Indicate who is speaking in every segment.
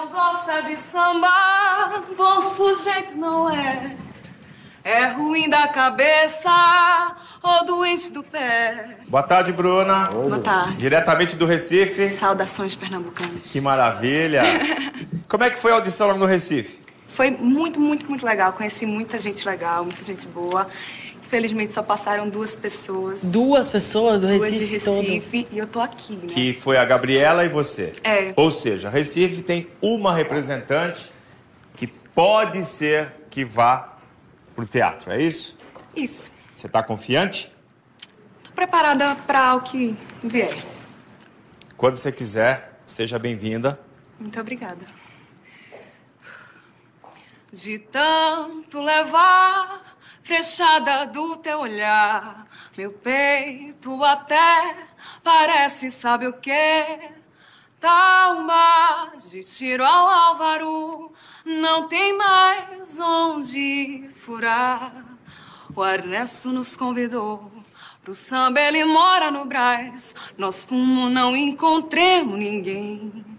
Speaker 1: não gosta de samba, bom sujeito não é. É ruim da cabeça ou doente do pé.
Speaker 2: Boa tarde, Bruna.
Speaker 1: Boa tarde.
Speaker 2: Diretamente do Recife.
Speaker 1: Saudações pernambucanas.
Speaker 2: Que maravilha. Como é que foi a audição lá no Recife?
Speaker 1: Foi muito, muito, muito legal. Conheci muita gente legal, muita gente boa. Infelizmente só passaram duas pessoas.
Speaker 3: Duas pessoas do
Speaker 1: Duas de
Speaker 3: Recife, todo.
Speaker 1: Recife e eu tô aqui, né?
Speaker 2: Que foi a Gabriela e você.
Speaker 1: É.
Speaker 2: Ou seja, Recife tem uma representante que pode ser que vá pro teatro, é isso?
Speaker 1: Isso.
Speaker 2: Você tá confiante?
Speaker 1: Tô preparada pra o que vier.
Speaker 2: Quando você quiser, seja bem-vinda.
Speaker 1: Muito obrigada. De tanto levar frechada do teu olhar, meu peito até parece, sabe o quê? Talma de tiro ao álvaro, não tem mais onde furar. O Ernesto nos convidou pro samba, ele mora no Brás. Nós fumo, não encontremos ninguém.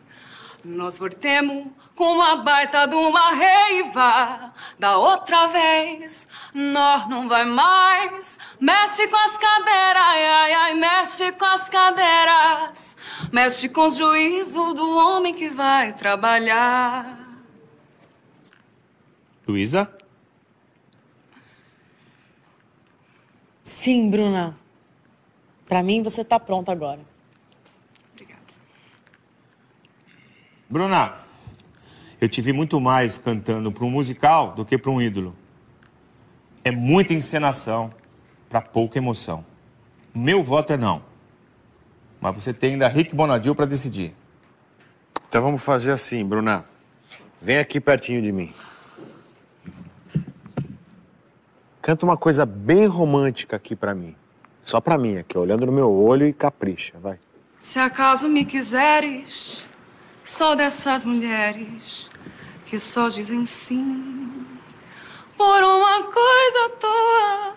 Speaker 1: Nós voltemos com uma baita de uma reiva. Da outra vez, nós não vai mais. Mexe com as cadeiras, ai, ai, ai, mexe com as cadeiras. Mexe com o juízo do homem que vai trabalhar.
Speaker 2: Luísa?
Speaker 3: Sim, Bruna. Pra mim, você tá pronta agora.
Speaker 2: Bruna, eu te vi muito mais cantando para um musical do que para um ídolo. É muita encenação para pouca emoção. Meu voto é não. Mas você tem ainda Rick Bonadil para decidir.
Speaker 4: Então vamos fazer assim, Bruna. Vem aqui pertinho de mim. Canta uma coisa bem romântica aqui pra mim. Só pra mim aqui, olhando no meu olho e capricha, vai.
Speaker 1: Se acaso me quiseres, só dessas mulheres que só dizem sim. Por uma coisa à toa,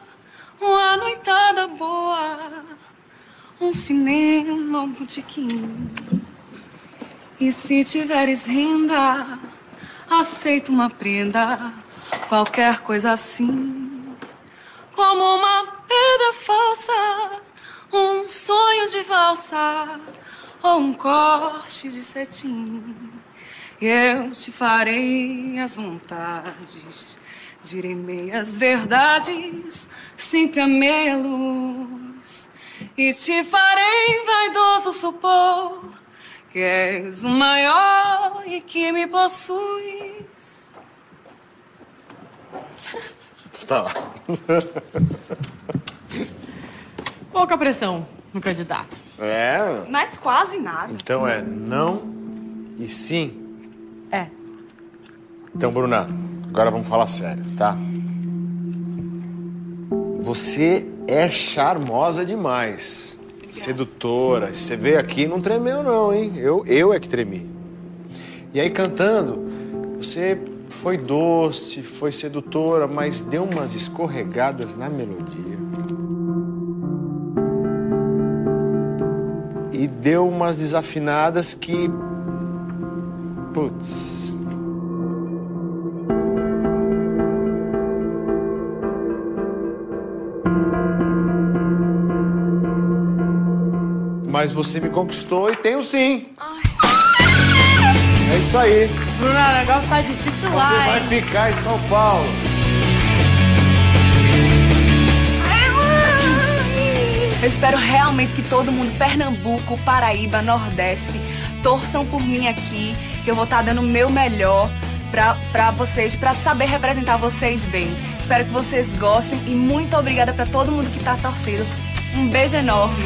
Speaker 1: uma noitada boa, um cinema, um botequim. E se tiveres renda, aceito uma prenda, qualquer coisa assim. Como uma pedra falsa, um sonho de valsa ou um corte de cetim. E eu te farei as vontades, direi meias verdades, sempre a meia luz. E te farei vaidoso supor que és o maior e que me possuis.
Speaker 4: Tá.
Speaker 3: Pouca pressão no candidato.
Speaker 4: É,
Speaker 1: Mas quase nada.
Speaker 4: então é não e sim.
Speaker 3: É.
Speaker 4: Então, Bruna, agora vamos falar sério, tá? Você é charmosa demais. Sedutora. Você veio aqui e não tremeu, não, hein? Eu, eu é que tremi. E aí, cantando, você foi doce, foi sedutora, mas deu umas escorregadas na melodia. E deu umas desafinadas que. Putz. Mas você me conquistou e tenho sim. É isso aí.
Speaker 3: Bruna, o negócio tá difícil
Speaker 4: Você
Speaker 3: lá,
Speaker 4: vai
Speaker 3: hein?
Speaker 4: ficar em São Paulo.
Speaker 1: Eu espero realmente que todo mundo, Pernambuco, Paraíba, Nordeste, torçam por mim aqui, que eu vou estar dando o meu melhor pra vocês, pra saber representar vocês bem. Espero que vocês gostem e muito obrigada pra todo mundo que tá torcendo. Um beijo enorme.